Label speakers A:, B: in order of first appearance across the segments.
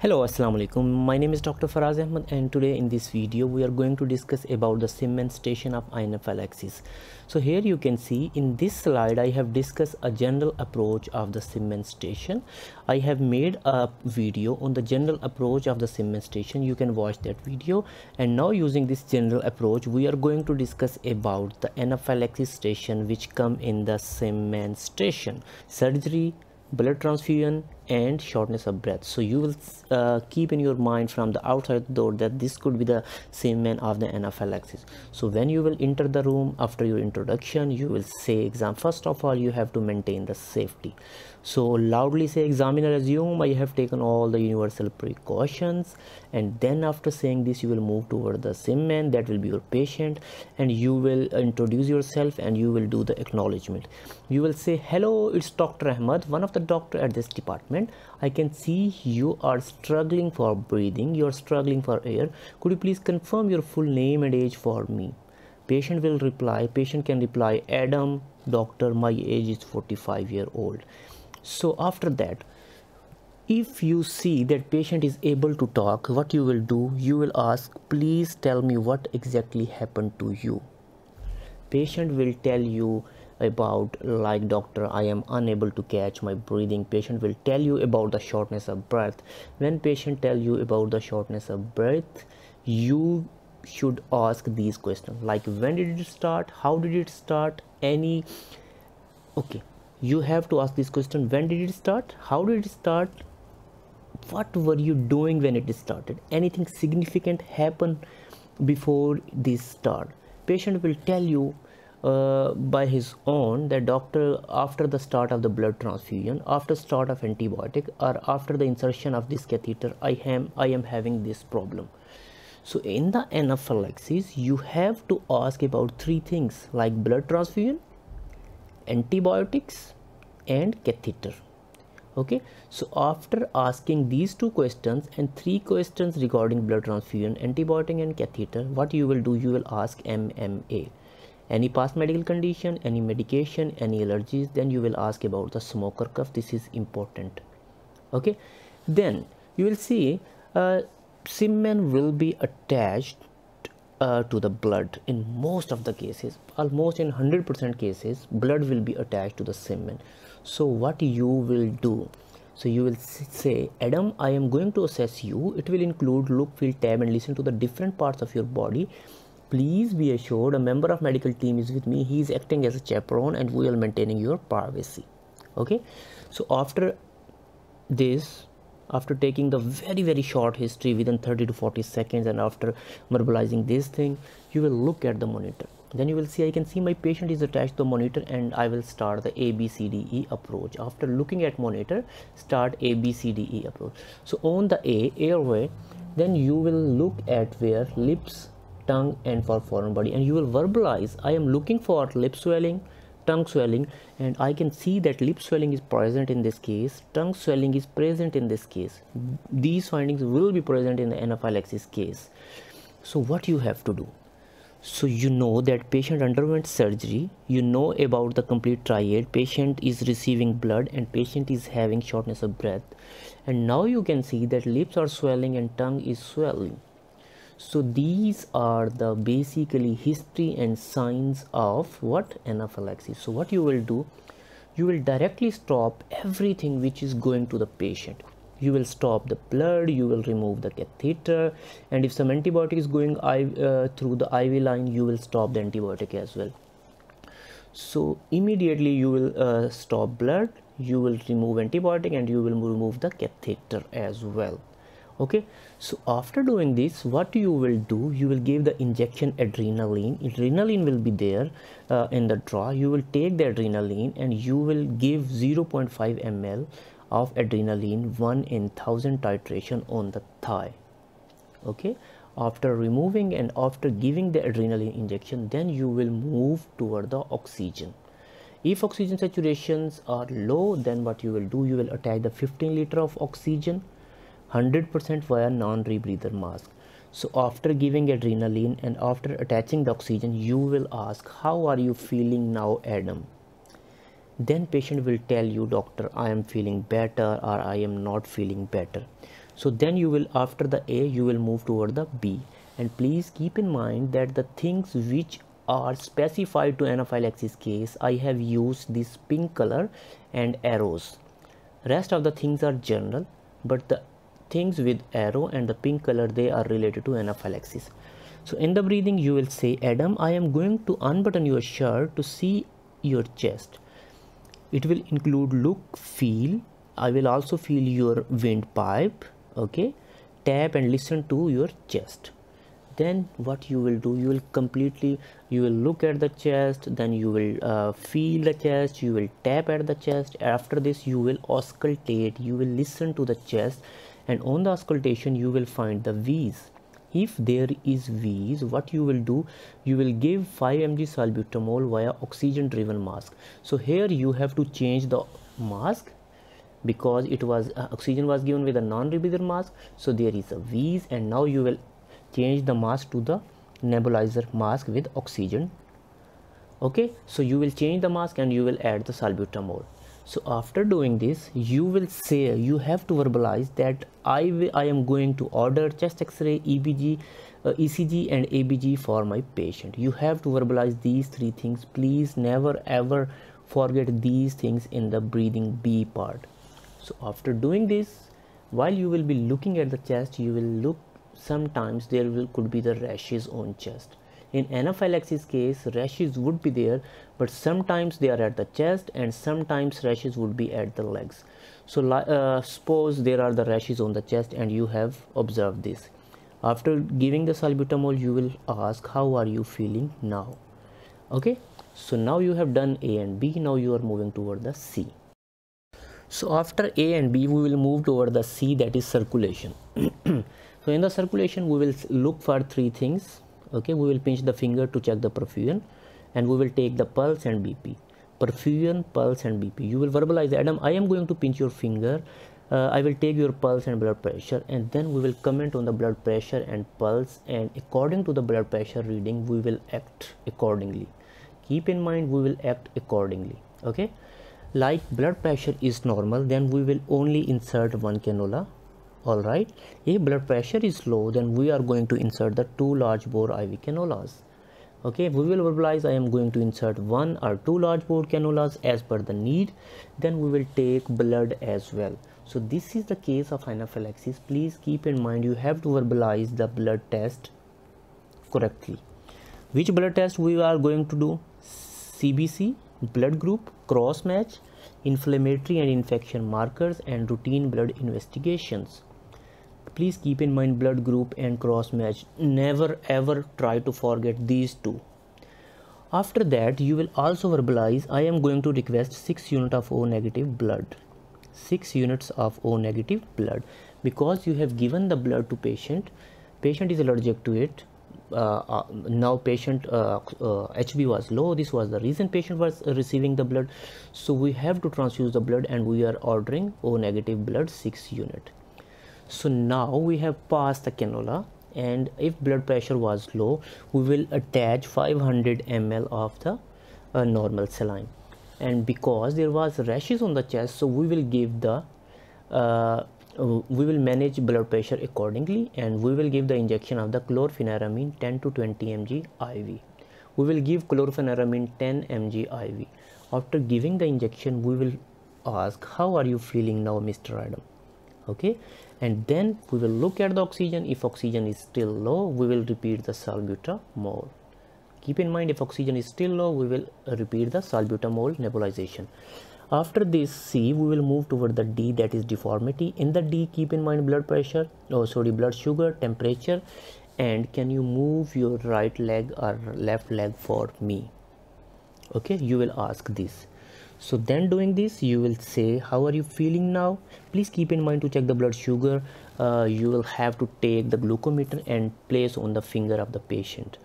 A: Hello Assalamu alaikum my name is Dr. Faraz Ahmad and today in this video we are going to discuss about the SimMan station of anaphylaxis so here you can see in this slide I have discussed a general approach of the SimMan station I have made a video on the general approach of the SimMan station you can watch that video. And now using this general approach we are going to discuss about the anaphylaxis station which come in the SimMan station surgery blood transfusion and shortness of breath. So you will uh, keep in your mind from the outside door that this could be the SimMan of the anaphylaxis. So when you will enter the room after your introduction you will say exam. First of all you have to maintain the safety. So loudly say examiner assume i have taken all the universal precautions. And then after saying this you will move toward the SimMan that will be your patient. And you will introduce yourself and you will do the acknowledgement. You will say hello it's dr ahmad one of the doctor at this department i can see you are struggling for breathing. You are struggling for air. Could you please confirm your full name and age for me? Patient will reply patient can reply adam doctor my age is 45 year old. So after that if you see that patient is able to talk what you will do? You will ask please tell me what exactly happened to you. Patient will tell you about like doctor i am unable to catch my breathing. Patient will tell you about the shortness of breath. When patient tell you about the shortness of breath you should ask these questions like when did it start? How did it start? Any okay you have to ask this question when did it start? How did it start? What were you doing when it started? Anything significant happened before this start? Patient will tell you uh, by his own that doctor after the start of the blood transfusion after start of antibiotic or after the insertion of this catheter i am i am having this problem. So in the anaphylaxis you have to ask about three things like blood transfusion antibiotics and catheter. Okay? So after asking these two questions and three questions regarding blood transfusion antibiotic and catheter what you will do? You will ask mma any past medical condition any medication any allergies then you will ask about the smoker cuff this is important. Okay? Then you will see uh, SimMan will be attached uh, to the blood. In most of the cases almost in 100% cases blood will be attached to the SimMan. So what you will do? So you will say adam i am going to assess you. It will include look feel tab and listen to the different parts of your body please be assured a member of medical team is with me. He is acting as a chaperone and we are maintaining your privacy. Okay? So after this after taking the very very short history within 30 to 40 seconds and after verbalizing this thing you will look at the monitor. Then you will see I can see my patient is attached to the monitor and I will start the ABCDE approach. After looking at monitor start ABCDE approach. So on the A airway then you will look at where lips tongue and for foreign body. And you will verbalize I am looking for lip swelling tongue swelling and I can see that lip swelling is present in this case tongue swelling is present in this case. These findings will be present in the anaphylaxis case. So what you have to do? So you know that patient underwent surgery you know about the complete triad patient is receiving blood and patient is having shortness of breath and now you can see that lips are swelling and tongue is swelling so these are the basically history and signs of what? Anaphylaxis. So what you will do you will directly stop everything which is going to the patient. You will stop the blood you will remove the catheter and if some antibiotic is going uh, through the iv line you will stop the antibiotic as well. So immediately you will uh, stop blood you will remove antibiotic and you will remove the catheter as well okay? So after doing this what you will do you will give the injection adrenaline. Adrenaline will be there uh, in the draw you will take the adrenaline and you will give 0.5 ml of adrenaline 1 in 1000 titration on the thigh. Okay? After removing and after giving the adrenaline injection then you will move toward the oxygen. If oxygen saturations are low then what you will do you will attach the 15 liter of oxygen 100% via non-rebreather mask. So after giving adrenaline and after attaching the oxygen, you will ask, how are you feeling now, Adam? Then patient will tell you, doctor, I am feeling better or I am not feeling better. so then you will after the a you will move toward the b and please keep in mind that the things which are specified to anaphylaxis case i have used this pink color and arrows rest of the things are general but the things with arrow and the pink color they are related to anaphylaxis. So in the breathing you will say adam i am going to unbutton your shirt to see your chest. It will include look feel. I will also feel your windpipe okay? Tap and listen to your chest. Then what you will do you will completely you will look at the chest then you will uh, feel the chest you will tap at the chest. After this you will auscultate you will listen to the chest and on the auscultation you will find the wheeze if there is wheeze what you will do you will give 5 mg salbutamol via oxygen driven mask. So here you have to change the mask because it was uh, oxygen was given with a non-rebreather mask. So there is a wheeze and now you will change the mask to the nebulizer mask with oxygen. Okay? So you will change the mask and you will add the salbutamol so after doing this you will say you have to verbalize that i i am going to order chest x-ray ebg uh, ecg and abg for my patient. You have to verbalize these three things. Please never ever forget these things in the breathing b part. So after doing this while you will be looking at the chest you will look sometimes there will could be the rashes on chest in anaphylaxis case rashes would be there but sometimes they are at the chest and sometimes rashes would be at the legs. So uh, suppose there are the rashes on the chest and you have observed this. After giving the salbutamol you will ask how are you feeling now? Okay? So now you have done a and b now you are moving toward the c. So after a and b we will move toward the c that is circulation. So in the circulation we will look for three things okay we will pinch the finger to check the perfusion and we will take the pulse and bp perfusion pulse and bp you will verbalize adam i am going to pinch your finger. Uh, i will take your pulse and blood pressure and then we will comment on the blood pressure and pulse and according to the blood pressure reading we will act accordingly. Keep in mind we will act accordingly. Okay? Like blood pressure is normal then we will only insert one cannula all right. If blood pressure is low then we are going to insert the two large bore iv cannulas okay. We will verbalize i am going to insert one or two large bore cannulas as per the need. Then we will take blood as well. So this is the case of anaphylaxis. Please keep in mind you have to verbalize the blood test correctly. Which blood test we are going to do? Cbc blood group cross match inflammatory and infection markers and routine blood investigations please keep in mind blood group and cross match. Never ever try to forget these two. After that you will also verbalize i am going to request 6 unit of o negative blood. 6 units of o negative blood. Because you have given the blood to patient patient is allergic to it. Uh, uh, now patient uh, hb uh, was low. This was the reason patient was receiving the blood. So we have to transfuse the blood and we are ordering o negative blood 6 unit so now we have passed the cannula and if blood pressure was low we will attach 500 ml of the uh, normal saline. And because there was rashes on the chest so we will give the uh, we will manage blood pressure accordingly and we will give the injection of the chlorpheniramine 10 to 20 mg iv we will give chlorpheniramine 10 mg iv after giving the injection we will ask how are you feeling now mr adam? Okay and then we will look at the oxygen. If oxygen is still low we will repeat the salbutamol. Keep in mind if oxygen is still low we will repeat the salbutamol nebulization. After this C we will move toward the D that is deformity. In the D keep in mind blood pressure oh sorry blood sugar temperature and can you move your right leg or left leg for me? Okay you will ask this so then doing this you will say how are you feeling now? Please keep in mind to check the blood sugar. Uh, you will have to take the glucometer and place on the finger of the patient.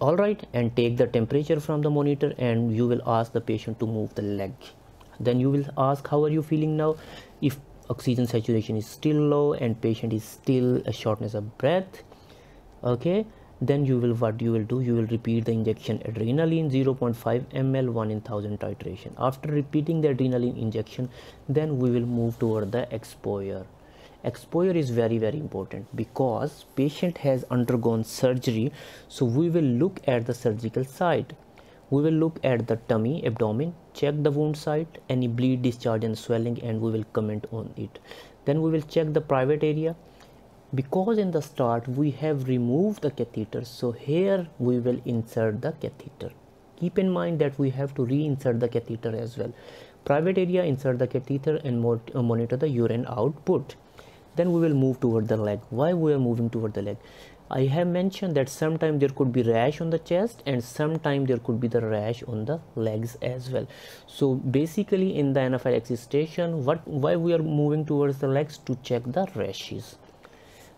A: All right and take the temperature from the monitor and you will ask the patient to move the leg. Then you will ask how are you feeling now? If oxygen saturation is still low and patient is still a shortness of breath okay then you will what you will do you will repeat the injection adrenaline 0.5 ml 1 in 1000 titration. After repeating the adrenaline injection then we will move toward the exposure. Exposure is very very important because patient has undergone surgery so we will look at the surgical site. We will look at the tummy abdomen check the wound site any bleed discharge and swelling and we will comment on it. Then we will check the private area because in the start we have removed the catheter so here we will insert the catheter. Keep in mind that we have to reinsert the catheter as well. Private area insert the catheter and uh, monitor the urine output. Then we will move toward the leg. Why we are moving toward the leg? I have mentioned that sometimes there could be rash on the chest and sometimes there could be the rash on the legs as well. So basically in the anaphylaxis station, what why we are moving towards the legs? To check the rashes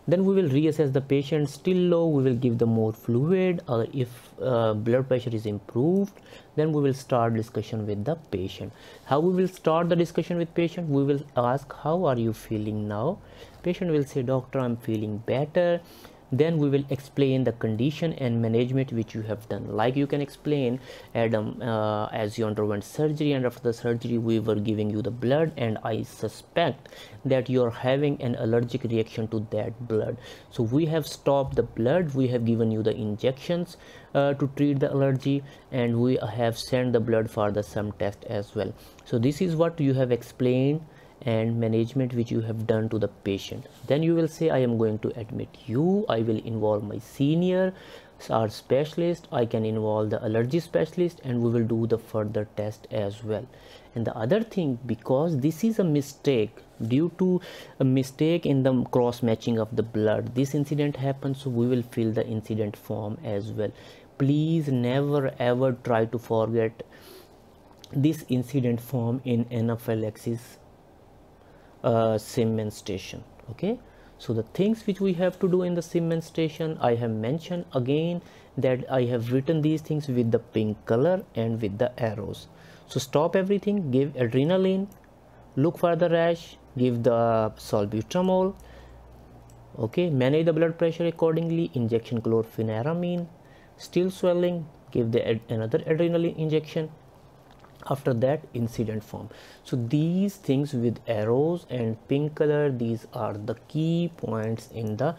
A: then we will reassess the patient. Still low we will give the more fluid. Or if uh, blood pressure is improved then we will start discussion with the patient. How we will start the discussion with patient? We will ask how are you feeling now? Patient will say doctor i'm feeling better then we will explain the condition and management which you have done. Like you can explain adam uh, as you underwent surgery and after the surgery we were giving you the blood and i suspect that you are having an allergic reaction to that blood. So we have stopped the blood. We have given you the injections uh, to treat the allergy and we have sent the blood for the some test as well. So this is what you have explained and management which you have done to the patient. Then you will say i am going to admit you. I will involve my senior our specialist. I can involve the allergy specialist and we will do the further test as well. And the other thing because this is a mistake due to a mistake in the cross matching of the blood this incident happens so we will fill the incident form as well. Please never ever try to forget this incident form in anaphylaxis uh, SimMan station okay? So the things which we have to do in the SimMan station I have mentioned again that I have written these things with the pink color and with the arrows. So stop everything give adrenaline look for the rash give the salbutamol okay? Manage the blood pressure accordingly injection chlorpheniramine still swelling give the ad another adrenaline injection after that incident form. So these things with arrows and pink color these are the key points in the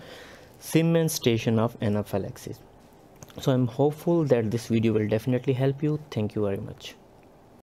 A: SimMan station of anaphylaxis so i'm hopeful that this video will definitely help you. Thank you very much